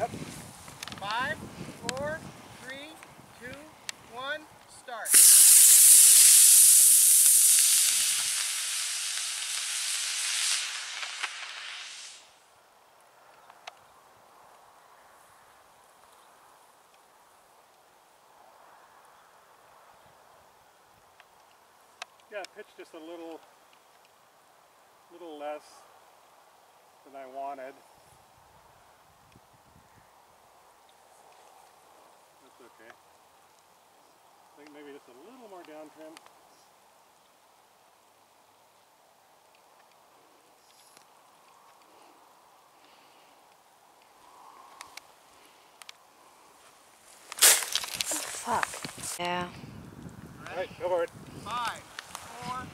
Yep. Five, four, three, two, one, start. Yeah, pitch just a little, little less than I wanted. That's okay. I think maybe just a little more down trim. Fuck. Yeah. All right, go for it. Five, four,